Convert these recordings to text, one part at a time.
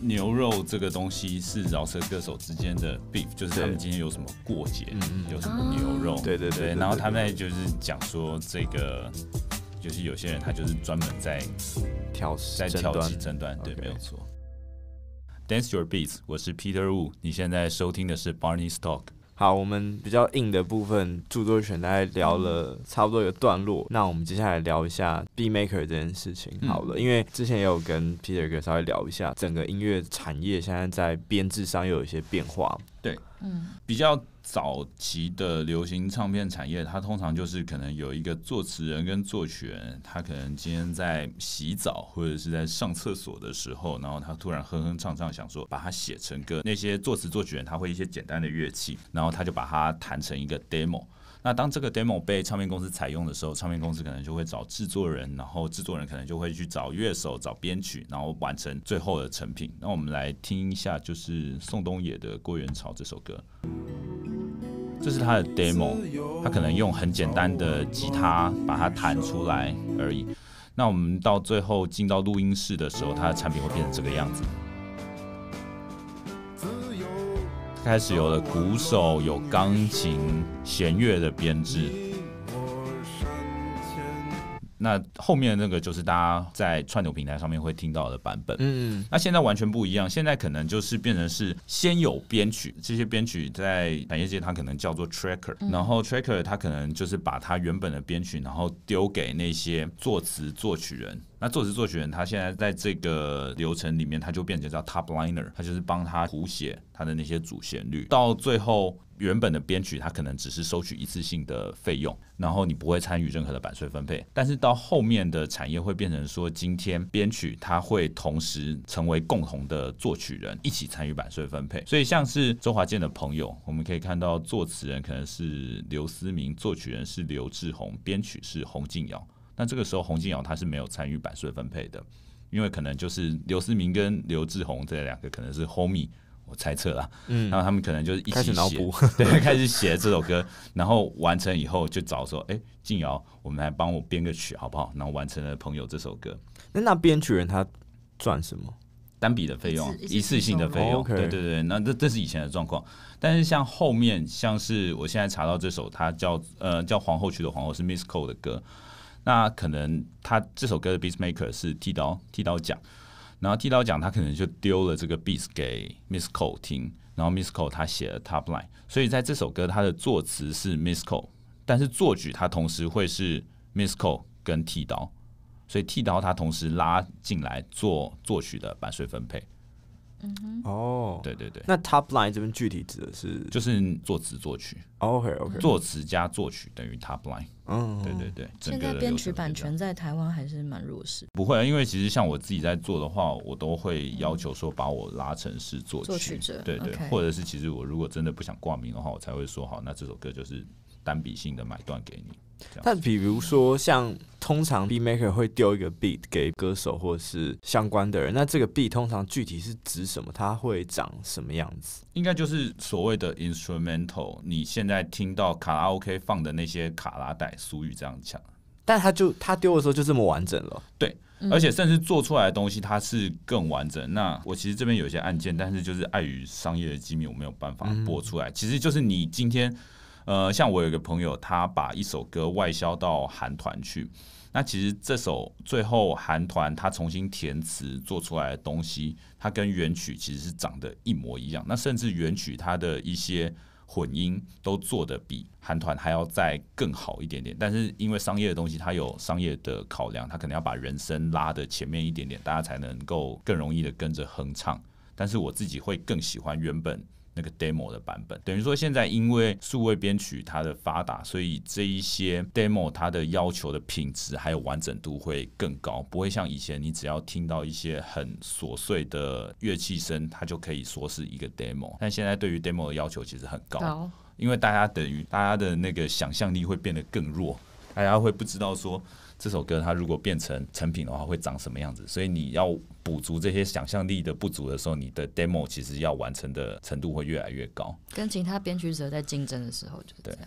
牛肉这个东西是饶舌歌手之间的 beef，就是他们今天有什么过节，有什么牛肉，对对对，然后他们就是讲说这个，就是有些人他就是专门在挑在挑起争端，对，没有错。Dance your beats，我是 Peter Wu，你现在收听的是 Barney Talk。好，我们比较硬的部分著作权大概聊了差不多一个段落，那我们接下来聊一下 B maker 这件事情好了，因为之前也有跟 Peter 哥稍微聊一下，整个音乐产业现在在编制上又有一些变化。对，嗯，比较。早期的流行唱片产业，它通常就是可能有一个作词人跟作曲人，他可能今天在洗澡或者是在上厕所的时候，然后他突然哼哼唱唱，想说把它写成歌。那些作词作曲人他会一些简单的乐器，然后他就把它弹成一个 demo。那当这个 demo 被唱片公司采用的时候，唱片公司可能就会找制作人，然后制作人可能就会去找乐手、找编曲，然后完成最后的成品。那我们来听一下，就是宋冬野的《郭元潮》这首歌。这是他的 demo，他可能用很简单的吉他把它弹出来而已。那我们到最后进到录音室的时候，它的产品会变成这个样子。开始有了鼓手、有钢琴、弦乐的编制。那后面那个就是大家在串流平台上面会听到的版本，嗯，那现在完全不一样，现在可能就是变成是先有编曲，这些编曲在产业界它可能叫做 tracker，然后 tracker 它可能就是把它原本的编曲，然后丢给那些作词作曲人，那作词作曲人他现在在这个流程里面，他就变成叫 top liner，他就是帮他谱写他的那些主旋律，到最后。原本的编曲，它可能只是收取一次性的费用，然后你不会参与任何的版税分配。但是到后面的产业会变成说，今天编曲它会同时成为共同的作曲人，一起参与版税分配。所以像是周华健的朋友，我们可以看到作词人可能是刘思明，作曲人是刘志宏，编曲是洪敬尧。那这个时候洪敬尧他是没有参与版税分配的，因为可能就是刘思明跟刘志宏这两个可能是 homie。我猜测啦，嗯，然后他们可能就是一起写，对，开始写这首歌，然后完成以后就找说，哎，静瑶，我们来帮我编个曲好不好？然后完成了《朋友》这首歌。那那编曲人他赚什么？单笔的费用，一次性的费用。对对对，那这这是以前的状况。但是像后面，像是我现在查到这首，它叫呃叫皇后区的皇后是 Miss Cole 的歌，那可能他这首歌的 Beat Maker 是剃刀剃刀奖。然后剃刀讲，他可能就丢了这个 beat 给 Miss Cole 听，然后 Miss Cole 他写了 top line，所以在这首歌他的作词是 Miss Cole，但是作曲他同时会是 Miss Cole 跟剃刀，所以剃刀他同时拉进来做作曲的版税分配。嗯哼，哦，对对对，那 top line 这边具体指的是？就是作词作曲，OK OK，作词加作曲等于 top line，嗯，对对对。现在编曲版权在台湾还是蛮弱势。不会啊，因为其实像我自己在做的话，我都会要求说把我拉成是作曲。者，对对，或者是其实我如果真的不想挂名的话，我才会说好，那这首歌就是单笔性的买断给你。但比如说，像通常 B maker 会丢一个 beat 给歌手或是相关的人，那这个 beat 通常具体是指什么？它会长什么样子？应该就是所谓的 instrumental。你现在听到卡拉 OK 放的那些卡拉带，俗语这样讲。但他就他丢的时候就这么完整了，对，而且甚至做出来的东西它是更完整。那我其实这边有一些案件，但是就是碍于商业的机密，我没有办法播出来。其实就是你今天。呃，像我有一个朋友，他把一首歌外销到韩团去。那其实这首最后韩团他重新填词做出来的东西，它跟原曲其实是长得一模一样。那甚至原曲它的一些混音都做的比韩团还要再更好一点点。但是因为商业的东西，它有商业的考量，它可能要把人声拉的前面一点点，大家才能够更容易的跟着哼唱。但是我自己会更喜欢原本。那个 demo 的版本，等于说现在因为数位编曲它的发达，所以这一些 demo 它的要求的品质还有完整度会更高，不会像以前你只要听到一些很琐碎的乐器声，它就可以说是一个 demo。但现在对于 demo 的要求其实很高，因为大家等于大家的那个想象力会变得更弱，大家会不知道说。这首歌它如果变成成品的话，会长什么样子？所以你要补足这些想象力的不足的时候，你的 demo 其实要完成的程度会越来越高。跟其他编曲者在竞争的时候就是这样。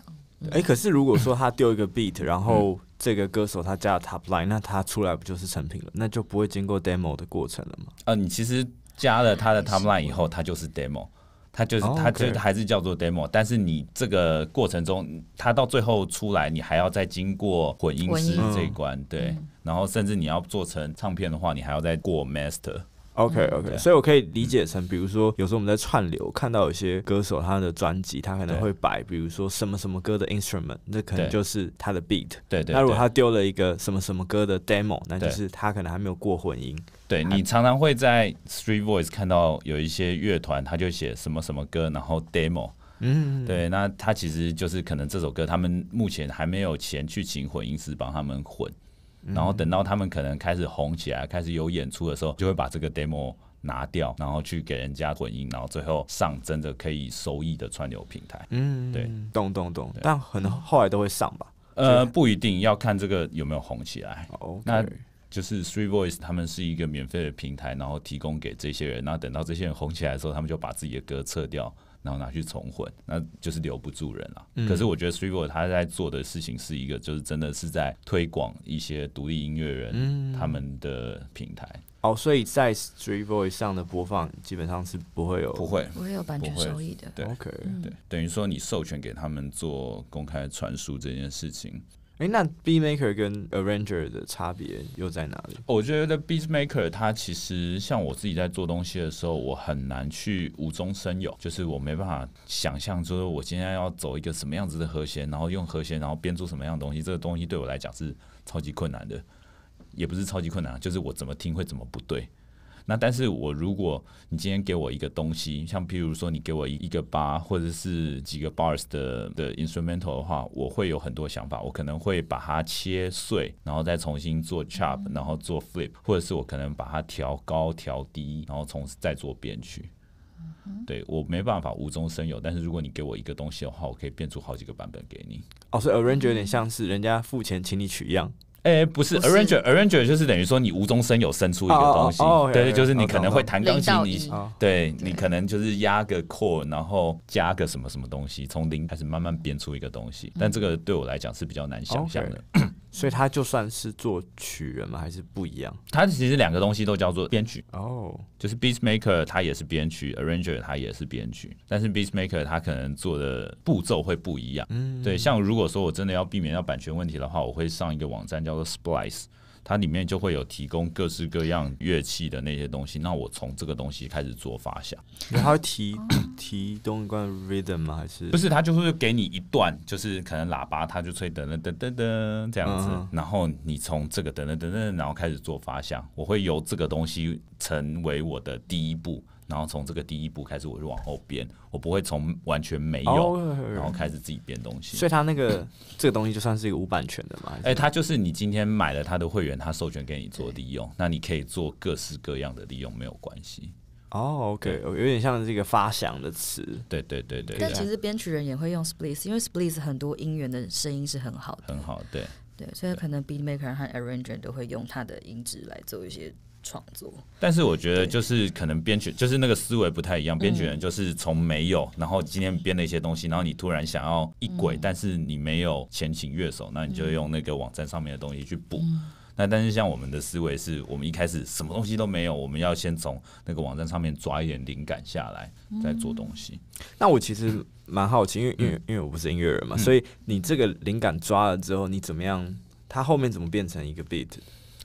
哎，可是如果说他丢一个 beat，然后这个歌手他加了 top line，那他出来不就是成品了？那就不会经过 demo 的过程了吗？啊，你其实加了他的 timeline 以后，他就是 demo。它就是哦它就还是叫做 demo，但是你这个过程中，它到最后出来，你还要再经过混音师这一关，对，然后甚至你要做成唱片的话，你还要再过 master。OK OK，对。所以我可以理解成，比如说有时候我们在串流看到有些歌手他的专辑，他可能会摆，比如说什么什么歌的 instrument，那可能就是他的 beat。对对那如果他丢了一个什么什么歌的 demo，那就是他可能还没有过混音。对你常常会在 Street Voice 看到有一些乐团，他就写什么什么歌，然后 demo。嗯，对，那他其实就是可能这首歌他们目前还没有钱去请混音师帮他们混，然后等到他们可能开始红起来，开始有演出的时候，就会把这个 demo 拿掉，然后去给人家混音，然后最后上真的可以收益的串流平台。嗯，对，懂懂懂，但可能后来都会上吧。呃，不一定要看这个有没有红起来。哦，那就是 Three Voice 他们是一个免费的平台，然后提供给这些人，然后等到这些人红起来的时候，他们就把自己的歌撤掉，然后拿去重混，那就是留不住人了。嗯可是我觉得 Voice 他在做的事情是一个，就是真的是在推广一些独立音乐人、嗯他们的平台，哦，所以在 Street Voice 上的播放基本上是不会有不会。不会有版权收益的。对 OK。对，等于说你授权给他们做公开传输这件事情，哎，那 B Maker 跟 Arranger 的差别又在哪里？我觉得 B Maker 它其实像我自己在做东西的时候，我很难去无中生有，就是我没办法想象，说我今天要走一个什么样子的和弦，然后用和弦，然后编出什么样的东西，这个东西对我来讲是超级困难的，也不是超级困难，就是我怎么听会怎么不对。那但是我如果你今天给我一个东西，像譬如说你给我一一个八或者是几个 bars 的的 instrumental 的话，我会有很多想法，我可能会把它切碎，然后再重新做 chop，然后做 flip，或者是我可能把它调高调低，然后从再做编曲。对我没办法无中生有，但是如果你给我一个东西的话，我可以变出好几个版本给你。哦，所以 Arranger 有点像是人家付钱请你取样。哎、不是 arranger，arranger 就是等于说你无中生有生出一个东西，对，就是你可能会弹钢琴，你对对你可能就是压个 chord，然后加个什么什么东西，从零开始慢慢编出一个东西。但这个对我来讲是比较难想象的。所以他就算是作曲人吗？还是不一样？它其实两个东西都叫做编曲，哦，就是 beatmaker 它也是编曲，arranger 它也是编曲，但是 beatmaker 它可能做的步骤会不一样。嗯，对，像如果说我真的要避免要版权问题的话，我会上一个网站叫做 Splice，它里面就会有提供各式各样乐器的那些东西。那我从这个东西开始做发想，然后他会提 提东一关 rhythm 吗？还是不是他就会给你一段，就是可能喇叭他就吹噔噔噔噔噔这样子，嗯然后你从这个噔噔噔噔，然后开始做发想。我会由这个东西成为我的第一步，然后从这个第一步开始我就往后编，我不会从完全没有，哦，然后开始自己编东西。所以他那个这个东西就算是一个无版权的嘛？哎、它就是你今天买了他的会员，他授权给你做利用，那你可以做各式各样的利用，没有关系。哦，OK，有点像这个发响的词。对对对对但，其实编曲人也会用 Splice，因为 Splice 很多音源的声音是很好的，很好，对对，所以可能 Beat Maker 和 Arranger 都会用它的音质来做一些创作。但是我觉得就是可能编曲就是那个思维不太一样，编曲人就是从没有，然后今天编了一些东西，然后你突然想要一轨，但是你没有前请乐手，那你就用那个网站上面的东西去补。那但是像我们的思维是我们一开始什么东西都没有，我们要先从那个网站上面抓一点灵感下来，再做东西。那我其实蛮好奇，因为因为因为我不是音乐人嘛，所以你这个灵感抓了之后，你怎么样？它后面怎么变成一个 beat？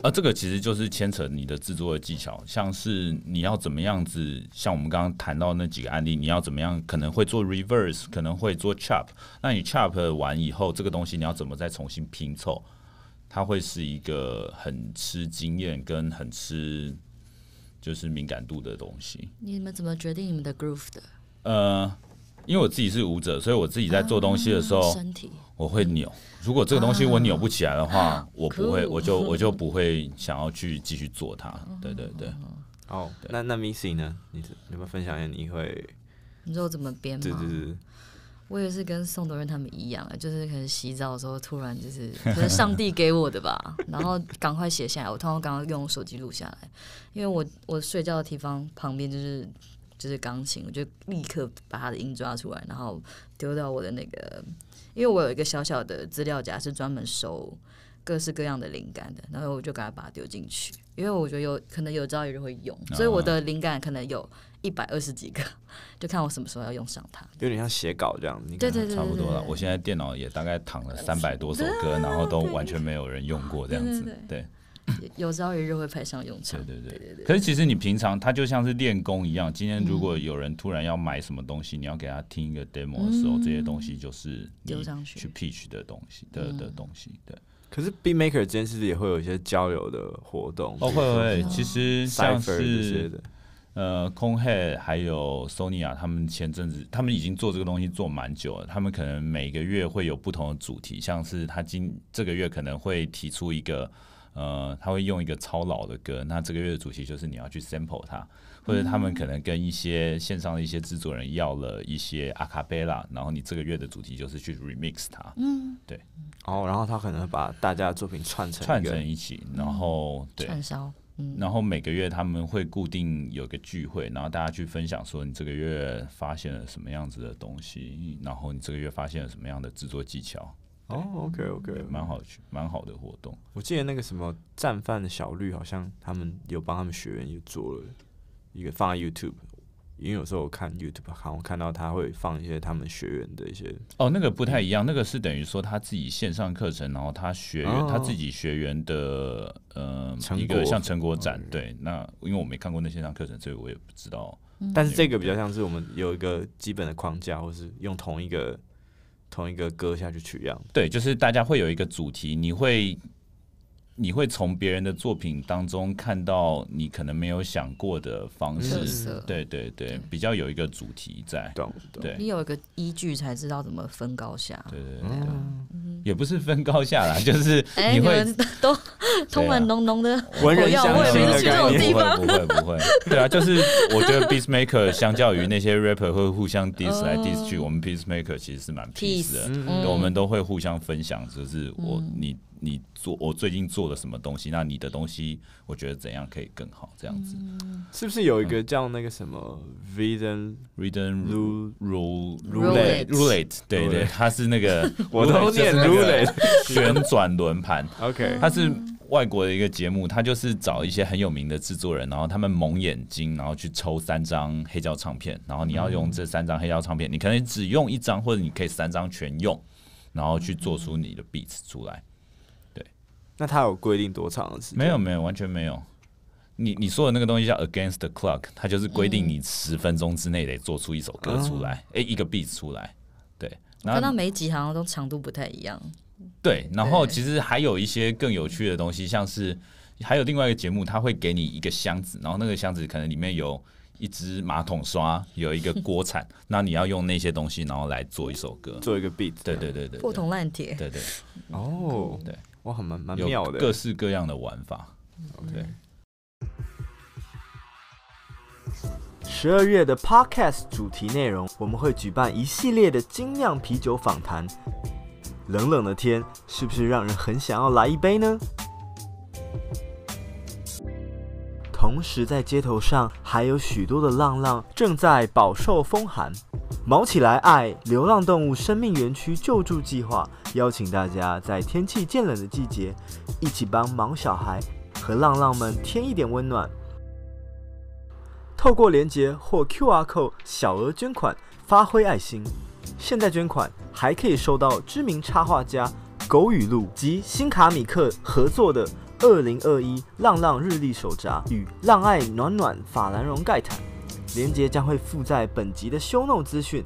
啊，这个其实就是牵扯你的制作的技巧，像是你要怎么样子，像我们刚刚谈到那几个案例，你要怎么样，可能会做 reverse，可能会做 chop。那你 chop 完以后，这个东西你要怎么再重新拼凑？它会是一个很吃经验跟很吃就是敏感度的东西。你们怎么决定你们的 groove 的？呃，因为我自己是舞者，所以我自己在做东西的时候，啊身体我会扭。如果这个东西我扭不起来的话，我不会，我就我就不会想要去继续做它。对对对。哦，那那 Missy 呢？你你要不要分享一下你会？你说我怎么编吗？对对对，我也是跟宋德润他们一样，就是可能洗澡的时候突然就是 可能上帝给我的吧，然后赶快写下来。我通常刚刚用手机录下来，因为我我睡觉的地方旁边就是就是钢琴，我就立刻把它的音抓出来，然后丢到我的那个，因为我有一个小小的资料夹是专门收。各式各样的灵感的，然后我就赶快把它丢进去，因为我觉得有可能有朝一日会用，所以我的灵感可能有一百二十几个，就看我什么时候要用上它。有点像写稿这样。你看对对对，差不多了。我现在电脑也大概躺了三百多首歌，然后都完全没有人用过这样子对对。对有朝一日会派上用场。对对对对对可是其实你平常它就像是练功一样，今天如果有人突然要买什么东西，你要给他听一个 demo 的时候，这些东西就是你丢上去去 pitch 的东西的的东西。对，可是 B Maker 之间是不是也会有一些交流的活动？哦会会，其实像 Cipher 这些是的。呃，空 head 还有 Sonia 他们前阵子他们已经做这个东西做蛮久了，他们可能每个月会有不同的主题，像是他今这个月可能会提出一个。呃，他会用一个超老的歌，那这个月的主题就是你要去 sample 它，或者他们可能跟一些线上的一些制作人要了一些阿卡贝拉，然后你这个月的主题就是去 remix 它，嗯，哦，然后他可能会把大家的作品串成串成一起，然后对，串烧，嗯，然后每个月他们会固定有个聚会，然后大家去分享说你这个月发现了什么样子的东西，然后你这个月发现了什么样的制作技巧，哦，OK OK，蛮好去，蛮好的活动。我记得那个什么战犯的小绿，好像他们有帮他们学员也做了一个放在 YouTube，因为有时候我看 YouTube，好像看到他会放一些他们学员的一些，哦，那个不太一样，那个是等于说他自己线上课程，然后他学员、哦他自己学员的呃一个像成果展对。那因为我没看过那线上课程，所以我也不知道。但是这个比较像是我们有一个基本的框架，或是用同一个同一个歌下去取样。对，就是大家会有一个主题，你会你会从别人的作品当中看到你可能没有想过的方式。色。对对对，比较有一个主题在。对。你有一个依据才知道怎么分高下。对对对也不是分高下啦，就是 哎，你会都充满浓浓的 文人相去这种概念。地方，不会不会不会，对啊，就是我觉得 Beastmaker 相较于那些 rapper 会互相 diss 来 diss 去，我们 Beastmaker 其实是蛮 peace 的，我们都会互相分享，就是我嗯。你你做我最近做了什么东西，那你的东西我觉得怎样可以更好，这样子。是不是有一个叫那个什么 Vision Rhythm Lu Rule Roulette Roulette，对对它是那个 我都念 Roulette 旋转轮盘，OK，它是外国的一个节目，它就是找一些很有名的制作人，然后他们蒙眼睛，然后去抽三张黑胶唱片，然后你要用这三张黑胶唱片，你可能只用一张，或者你可以三张全用，然后去做出你的 beats 出来。那他有规定多长的时间？没有没有，完全没有。你你说的那个东西叫 Against the Clock，它就是规定你十分钟之内得做出一首歌出来，诶，一个 beat 出来。对，然后看到每一集好像都长度不太一样。对，然后其实还有一些更有趣的东西，像是还有另外一个节目，它会给你一个箱子，然后那个箱子可能里面有一支马桶刷，有一个锅铲，那你要用那些东西，然后来做一首歌。做一个 beat，对对对对，破铜烂铁，对对，哦，对，哇，很蛮蛮妙的，各式各样的玩法。OK，，十二月的 Podcast 主题内容，我们会举办一系列的精酿啤酒访谈。冷冷的天，是不是让人很想要来一杯呢？同时，在街头上还有许多的浪浪正在饱受风寒。毛起来爱流浪动物生命园区救助计划邀请大家在天气渐冷的季节，一起帮毛小孩和浪浪们添一点温暖。透过连接或 QR code 小额捐款，发挥爱心。现在捐款还可以收到知名插画家狗语录及新卡米克合作的二零二一浪浪日历手札与浪爱暖暖法兰绒盖毯，连接将会附在本集的 show note 资讯。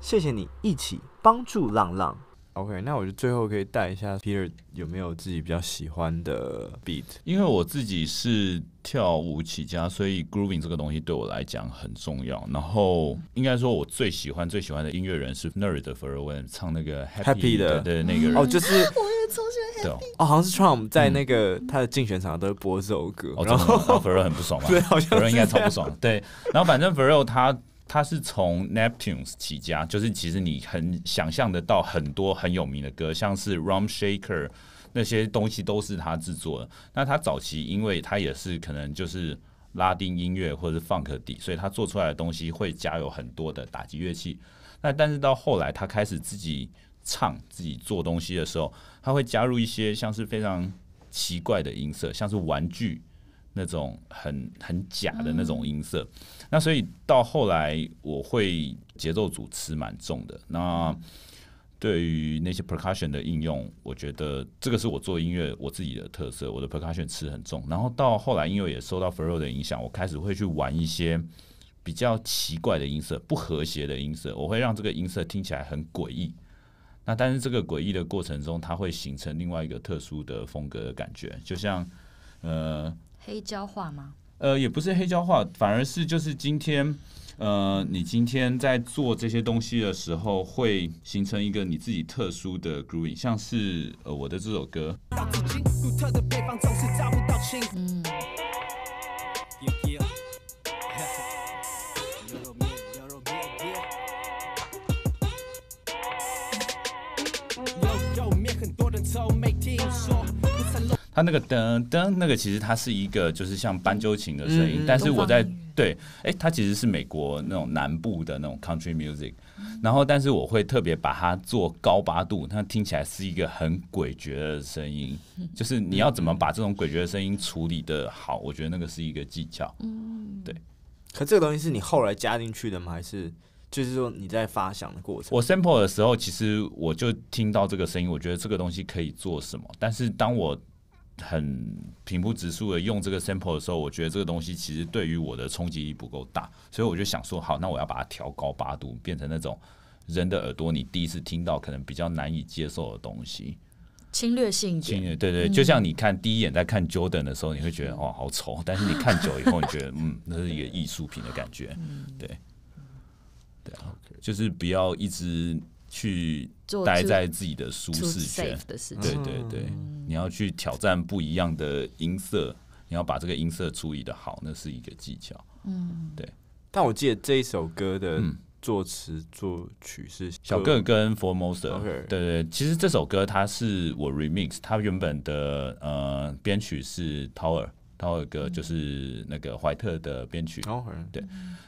谢谢你一起帮助浪浪。OK，那我就最后可以带一下 Peter 有没有自己比较喜欢的 beat？因为我自己是跳舞起家，所以 grooving 这个东西对我来讲很重要。然后应该说，我最喜欢最喜欢的音乐人是 Nerd 的 f e r w e n 唱那个 Happy 的的那个人。哦，就是 我也超喜欢 Happy，哦，好像是 Trump 在那个他的竞选场都会播这首歌，哦，然后真的吗然后 f e r 很不爽嘛 对，好像 f e r 应该是这样超不爽。对，然后反正 f e r 他他是从 Neptunes 起家，就是其实你很想象得到很多很有名的歌，像是 Rum Shaker 那些东西都是他制作的。那他早期因为他也是可能就是拉丁音乐或者是 funk 底，所以他做出来的东西会加有很多的打击乐器。那但是到后来他开始自己唱、自己做东西的时候，他会加入一些像是非常奇怪的音色，像是玩具那种很很假的那种音色。那所以到后来，我会节奏组吃蛮重的。那对于那些 percussion 的应用，我觉得这个是我做音乐我自己的特色，我的 percussion 吃很重。然后到后来，因为也受到 f e r r o 的影响，我开始会去玩一些。比较奇怪的音色，不和谐的音色，我会让这个音色听起来很诡异。那但是这个诡异的过程中，它会形成另外一个特殊的风格的感觉，就像呃黑胶化吗？呃，也不是黑胶化，反而是就是今天呃，你今天在做这些东西的时候，会形成一个你自己特殊的 grooving，像是呃我的这首歌。嗯。它那个噔噔，那个其实它是一个就是像斑鸠琴的声音，但是我在对，哎，它其实是美国那种南部的那种 country music，然后但是我会特别把它做高八度，它听起来是一个很诡谲的声音，就是你要怎么把这种诡谲的声音处理的好，我觉得那个是一个技巧，嗯，对。可这个东西是你后来加进去的吗？还是就是说你在发想的过程？我 sample 的时候，其实我就听到这个声音，我觉得这个东西可以做什么，但是当我很平铺直述的用这个 sample 的时候，我觉得这个东西其实对于我的冲击力不够大，所以我就想说，好，那我要把它调高八度，变成那种人的耳朵你第一次听到可能比较难以接受的东西，侵略性，侵略，对对，就像你看第一眼在看 Jordan 的时候，你会觉得哦好丑，但是你看久以后，你觉得嗯，那是一个艺术品的感觉，对，对啊，就是不要一直。去待在自己的舒适圈，对对对，你要去挑战不一样的音色，你要把这个音色处理的好，那是一个技巧。嗯，对。但我记得这一首歌的作词作曲是小个跟 Formosa。对对，其实这首歌它是我 remix，它原本的呃编曲是 Tower。涛的歌就是那个怀特的编曲，对。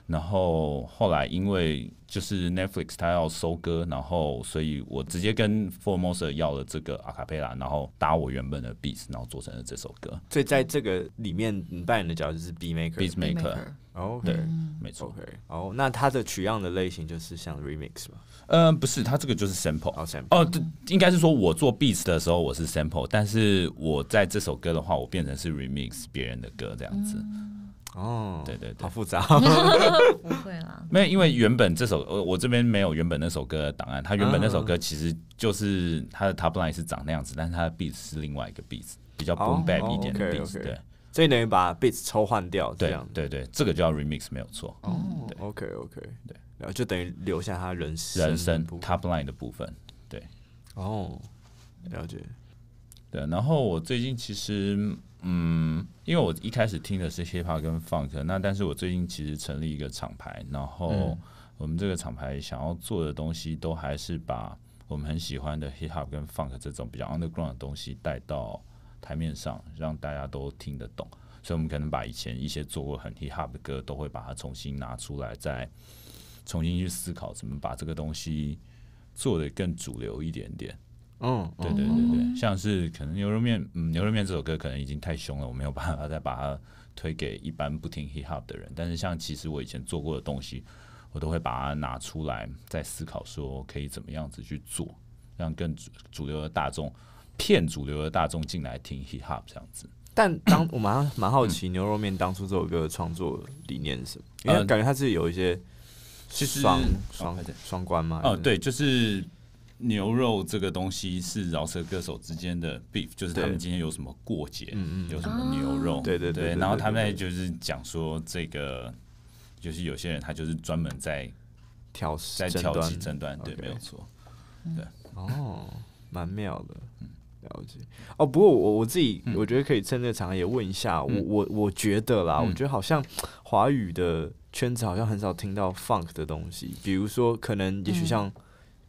然后后来因为就是 Netflix 它要收割，然后所以我直接跟 Formosa 要了这个阿卡贝拉，然后搭我原本的 beats，然后做成了这首歌。所以在这个里面，你扮演的角色是 B maker，B maker。哦，对，没错。OK，哦，那它的取样的类型就是像 remix 吗？嗯，不是，它这个就是 sample。哦，sample。哦，应该是说我做 beats 的时候我是 sample，但是我在这首歌的话，我变成是 remix 别人的歌这样子。哦，对对，好复杂。不会啦，没有，因为原本这首呃，我这边没有原本那首歌的档案。它原本那首歌其实就是它的 top line 是长那样子，但是它的 beats 是另外一个 beats，比较 boom bap 一点的 beats。对。所以等于把 beats 抽换掉，这样对对，这个叫 remix 没有错。哦，OK OK，对，然后就等于留下他人人生 top line 的部分，对。哦，了解。对，然后我最近其实，嗯，因为我一开始听的是 hip hop 跟 funk，那但是我最近其实成立一个厂牌，然后我们这个厂牌想要做的东西，都还是把我们很喜欢的 hip hop 跟 funk 这种比较 underground 的东西带到。台面上让大家都听得懂，所以我们可能把以前一些做过很 hip hop 的歌，都会把它重新拿出来，再重新去思考怎么把这个东西做的更主流一点点。嗯，对对对对，像是可能牛肉面，嗯，牛肉面这首歌可能已经太凶了，我没有办法再把它推给一般不听 hip hop 的人。但是像其实我以前做过的东西，我都会把它拿出来，再思考说可以怎么样子去做，让更主主流的大众。骗主流的大众进来听 hip hop 这样子，但当我蛮蛮好奇牛肉面当初这首歌的创作理念是什么？因为感觉它是有一些双双双关吗？哦，对，就是牛肉这个东西是饶舌歌手之间的 beef，就是他们今天有什么过节，嗯嗯，有什么牛肉，对对对，然后他们就是讲说这个，就是有些人他就是专门在挑在挑起争端，对，没有错，对，哦，蛮妙的，嗯。了解。哦，不过我我自己我觉得可以趁这个场合也问一下，我我我觉得啦，我觉得好像华语的圈子好像很少听到 funk 的东西，比如说可能也许像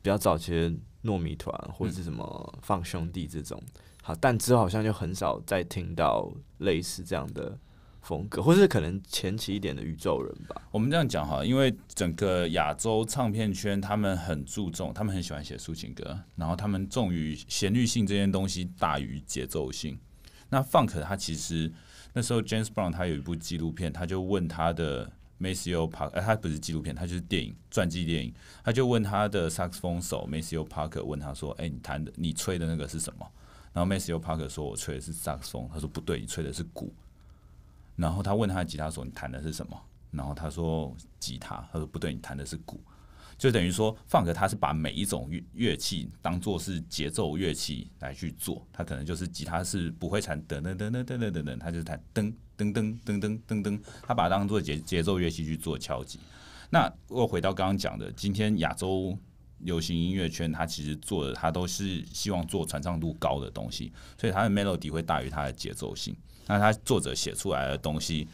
比较早期的糯米团或者是什么放兄弟这种，好，但之后好像就很少再听到类似这样的风格，或是可能前期一点的宇宙人吧。我们这样讲哈，因为整个亚洲唱片圈，他们很注重，他们很喜欢写抒情歌，然后他们重于旋律性这件东西大于节奏性。那 Funk 他其实那时候 James Brown 他有一部纪录片，他就问他的 Maceo Park，呃，他不是纪录片，他就是电影传记电影，他就问他的萨克斯风手 Maceo Parker，问他说：“哎、你弹的你吹的那个是什么？”然后 Maceo Parker 说：“我吹的是萨克斯风。”他说：“不对，你吹的是鼓。”然后他问他的吉他手：“你弹的是什么？”然后他说：“吉他。”他说：“不对，你弹的是鼓。”就等于说，funk 它是把每一种乐乐器当做是节奏乐器来去做，他可能就是吉他是不会弹噔噔噔噔噔噔噔噔，它就是弹噔噔噔噔噔噔噔，他把它当做节节奏乐器去做敲击。那我回到刚刚讲的，今天亚洲流行音乐圈，它其实做的它都是希望做传唱度高的东西，所以它的 melody 会大于它的节奏性。那他作者写出来的东西，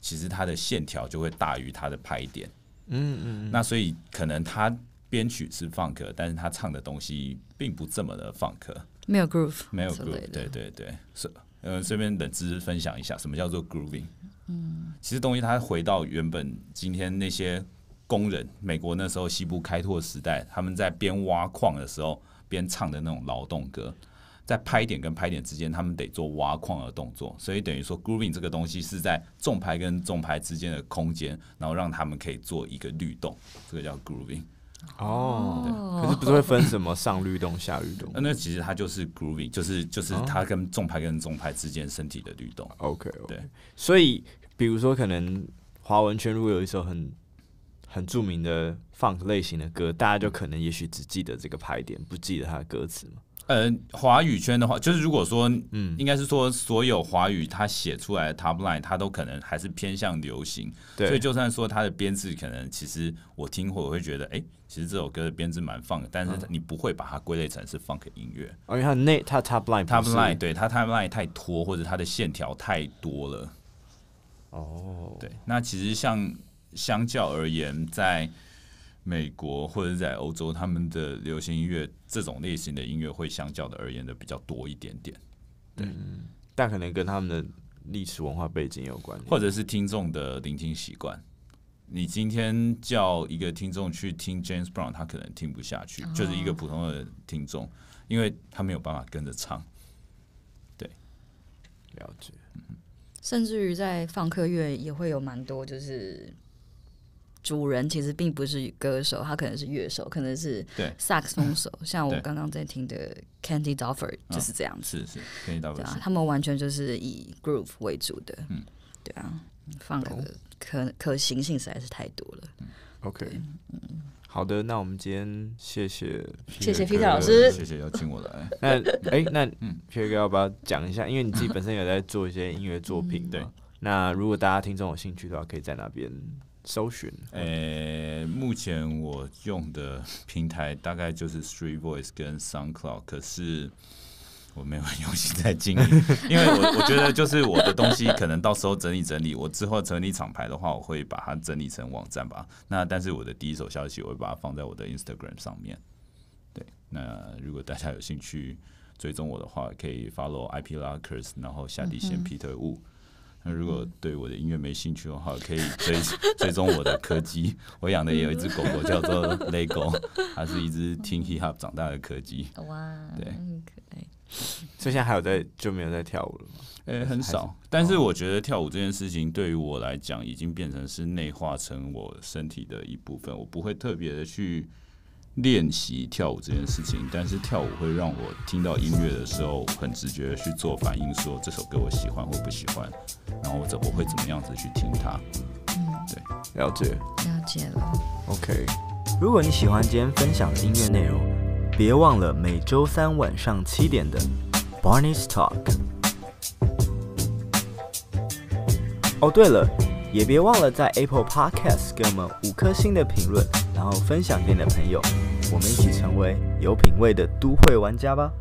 其实它的线条就会大于它的拍点。嗯嗯，那所以可能他编曲是 funk，但是他唱的东西并不这么的 funk，没有 groove，没有 groove。对对对，是呃顺便冷知识分享一下，什么叫做 grooving？嗯，其实东西它回到原本今天那些工人，美国那时候西部开拓时代，他们在边挖矿的时候边唱的那种劳动歌。在拍点跟拍点之间，他们得做挖矿的动作，所以等于说 grooving 这个东西是在重拍跟重拍之间的空间，然后让他们可以做一个律动，这个叫 grooving。哦，可是不是会分什么上律动、下律动那 那其实它就是 grooving，就是就是哦它跟重拍跟重拍之间身体的律动。？OK，, 对所以比如说，可能华文圈如果有一首很很著名的 funk 类型的歌，大家就可能也许只记得这个拍点，不记得它的歌词嘛。呃，华语圈的话，就是如果说，嗯。应该是说所有华语他写出来的 top line，它都可能还是偏向流行，对，所以就算说它的编制可能其实我听或我会觉得，哎、其实这首歌的编制蛮 funk，的但是你不会把它归类成是 funk 音乐。哦因为它内它 top line top line 对它 top line 太拖，或者它的线条太多了。哦，对，那其实像相较而言，在美国或者在欧洲，他们的流行音乐这种类型的音乐会相较的而言的比较多一点点，对但可能跟他们的历史文化背景有关，或者是听众的聆听习惯。你今天叫一个听众去听 James Brown，他可能听不下去，就是一个普通的听众，因为他没有办法跟着唱。对了解。甚至于在放克乐也会有蛮多，就是主人其实并不是歌手，他可能是乐手，可能是萨克斯风手。像我刚刚在听的 Candy Duffer 就是这样子，是是，可以到对啊是，他们完全就是以 groove 为主的，嗯。对啊，放可可行性实在是太多了。OK，好的，那我们今天谢谢谢谢 Peter 老师。谢谢邀请我来。那哎、那 嗯。Peter 哥要不要讲一下？因为你自己本身有在做一些音乐作品嘛，对。那如果大家听众有兴趣的话，可以在那边搜寻。呃，目前我用的平台大概就是 Street Voice 跟 SoundCloud，可是我没有很用心在经营，因为我我觉得就是我的东西可能到时候整理整理，我之后整理厂牌的话，我会把它整理成网站吧。那但是我的第一手消息我会把它放在我的 Instagram 上面。对，那如果大家有兴趣追踪我的话，可以 follow IP Lockers，然后下底线 Peter Wu。那如果对我的音乐没兴趣的话，可以追 追踪我的柯基。我养的也有一只狗狗叫做 Lego，它是一只听 hip hop 长大的柯基。哇，对很可爱。所以现在还有在就没有在跳舞了吗？呃、很少，但是我觉得跳舞这件事情对于我来讲，已经变成是内化成我身体的一部分。我不会特别的去练习跳舞这件事情，但是跳舞会让我听到音乐的时候，很直觉的去做反应，说这首歌我喜欢或不喜欢，然后我怎我会怎么样子去听它。嗯，对了解。了解了。OK，如果你喜欢今天分享的音乐内容，别忘了每周三晚上七点的 Barney's Talk。哦，对了，也别忘了在 Apple Podcast 给我们五颗星的评论，然后分享给你的朋友，我们一起成为有品味的都会玩家吧。